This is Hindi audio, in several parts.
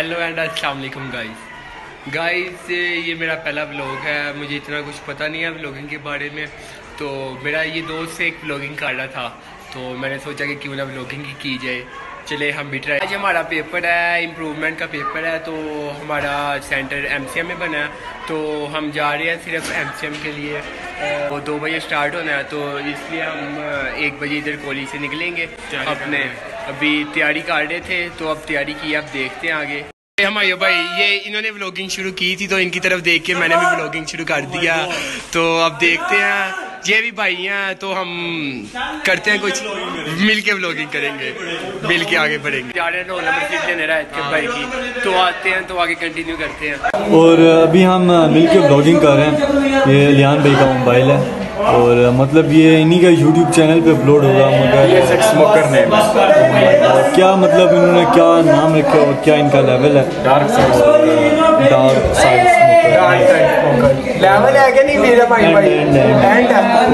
हेलो एंड वालेकुम गाइस गाइस ये मेरा पहला ब्लॉग है। मुझे इतना कुछ पता नहीं है ब्लॉगिंग के बारे में। तो मेरा ये दोस्त से एक ब्लॉगिंग कर रहा था। तो मैंने सोचा कि क्यों ना व्लॉगिंग ही की जाए। चले हम भी ट्राई आज हमारा पेपर है इम्प्रूवमेंट का पेपर है। तो हमारा सेंटर एमसीएम में बना है। तो हम जा रहे हैं सिर्फ़ एमसीएम के लिए। वो दो बजे स्टार्ट होना है। तो इसलिए हम एक बजे इधर कॉलेज से निकलेंगे। अपने अभी तैयारी कर रहे थे तो अब तैयारी की अब देखते हैं आगे। हमारे भाई ये इन्होंने व्लॉगिंग शुरू की थी तो इनकी तरफ़ देख के मैंने भी व्लॉगिंग शुरू कर दिया। तो अब देखते हैं ये भी भाई हैं तो हम करते हैं कुछ मिल के व्लॉगिंग करेंगे मिल के आगे बढ़ेंगे। जा रहे हैं रोल नंबर सीट लेने रहा भाई की तो आते हैं तो आगे कंटिन्यू करते हैं। और अभी हम मिल के व्लॉगिंग कर रहे हैं ये लियान भाई का मोबाइल है। और मतलब ये इन्हीं का यूट्यूब चैनल पे अपलोड होगा मगर स्मोकर नेम क्या मतलब इन्होंने क्या नाम रखा और क्या इनका लेवल है? Dark side dark side level है कि नहीं मेरा भाई भाई? एंड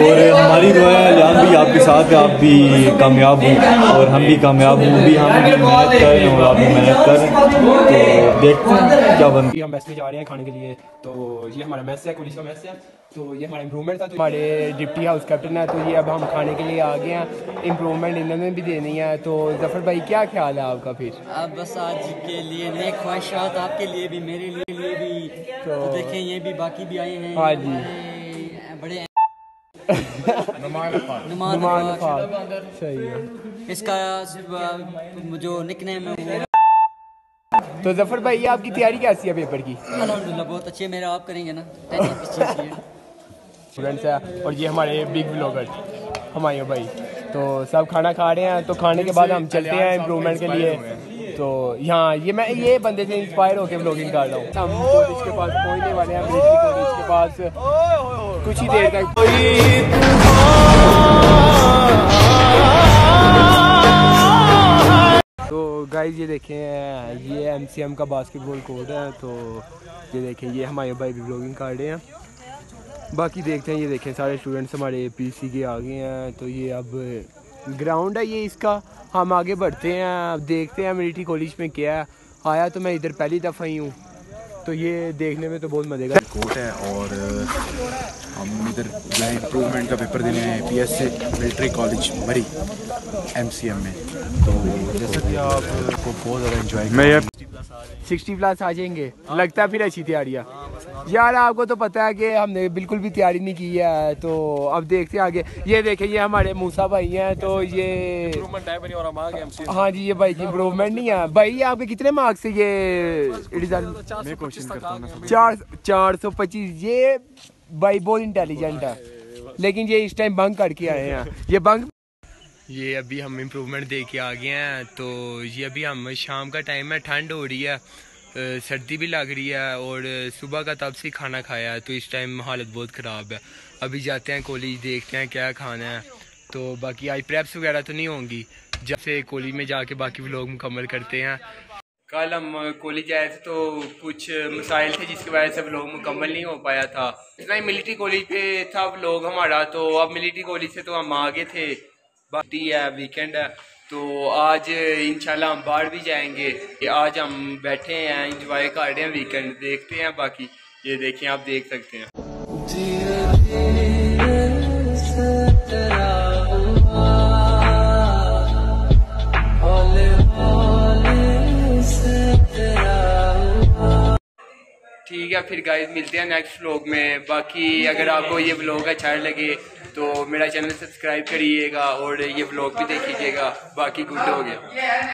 और हमारी दुआ है लियान भी आपके साथ आप भी कामयाब हो और हम भी कामयाब हो भी हम भी मेहनत करें और आप भी मेहनत करें। तो देखते हैं। क्या बन हम मैस में जा रहे हैं खाने के लिए। तो ये हमारा मैस है पुलिस का मैस है। तो ये हमारा इम्प्रूवमेंट था तो हमारे डिप्टी हाउस कैप्टन है तो ये अब हम खाने के लिए आ गए हैं। इम्प्रूवमेंट इन्होंने भी देनी है। तो ज़फ़र भाई क्या ख्याल है आपका फिर? अब बस आज के लिए नेक ख्वाहिशात आपके लिए भी मेरे लिए लिए भी। तो, देखें ये भी बाकी भी आए हैं। हाँ जी। बड़े नुमान नुमान सही है। इसका जो निकनेम है तो ज़फ़र भाई ये आपकी तैयारी कैसी है पेपर की अल्हम्दुलिल्लाह बहुत अच्छी है मेरा आप करेंगे ना है स्टूडेंट्स है और ये हमारे बिग ब्लॉगर हमारे भाई तो सब खाना खा रहे हैं तो खाने के बाद हम चलते हैं इम्प्रूवमेंट के लिए तो यहाँ ये मैं ये बंदे से इंस्पायर होकर ब्लॉगिंग कर रहा हूँ हम कॉलेज के पास पहुँचने वाले हैं मिलिट्री कॉलेज के पास कुछ ही देर तक तो गाइज़ ये देखें, ये एम सी एम का बास्केटबॉल कोर्ट है तो ये देखें, ये हमारे भाई भी ब्लॉगिंग कर रहे हैं। बाकी देखते हैं, ये देखें, सारे स्टूडेंट्स हमारे पीसी के आ गए हैं तो ये अब ग्राउंड है ये इसका। हम आगे बढ़ते हैं, अब देखते हैं मिलिट्री कॉलेज में क्या है। आया तो मैं इधर पहली दफ़ा ही हूँ तो ये देखने में तो बहुत मज़े का कोर्ट है और हम इधर गए इम्प्रूवमेंट का पेपर देने हैं पी एस से military college Murree M C M में। तो जैसा कि आपको बहुत ज़्यादा इन्जॉय मैं सिक्सटी प्लस आ जाएँगे। लगता है फिर अच्छी तैयारियाँ। यार आपको तो पता है कि हमने बिल्कुल भी तैयारी नहीं की है तो अब देखते हैं आगे। ये देखें ये हमारे मूसा भाई हैं तो ये हाँ जी ये भाई की इम्प्रूवमेंट नहीं है। भाई आपके कितने मार्क्स से ये रिज़ल्ट हूँ चार चार सौ पच्चीस। ये भाई, बहुत इंटेलिजेंट है लेकिन ये इस टाइम बंक करके आए हैं ये बंक ये अभी हम इम्प्रूवमेंट दे के आ गए हैं तो ये अभी हम शाम का टाइम है, ठंड हो रही है सर्दी भी लग रही है, और सुबह का तब से खाना खाया है तो इस टाइम हालत बहुत ख़राब है। अभी जाते हैं कॉलेज, देखते हैं क्या खाना है। तो बाकी आज प्रेप्स वगैरह तो नहीं होंगी, जब से कॉलेज में जाके बाकी व्लॉग मुकम्मल करते हैं। कल हम कॉलेज आए थे तो कुछ मसाइल थे जिसकी वजह से व्लॉग मुकम्मल नहीं हो पाया था। इतना ही मिलिट्री कॉलेज पे था व्लॉग हमारा तो अब मिलिट्री कॉलेज से तो हम आ गए थे। बाकी है वीकेंड है तो आज इंशाल्लाह हम बाहर भी जाएँगे। आज हम बैठे हैं इंजॉय कर रहे हैं वीकेंड देखते हैं बाकी। ये देखिए, आप देख सकते हैं। ठीक है, फिर गाइस मिलते हैं नेक्स्ट व्लॉग में। बाकी अगर आपको ये व्लॉग अच्छा लगे तो मेरा चैनल सब्सक्राइब करिएगा और ये व्लॉग भी देखिएगा बाकी गुड हो गया।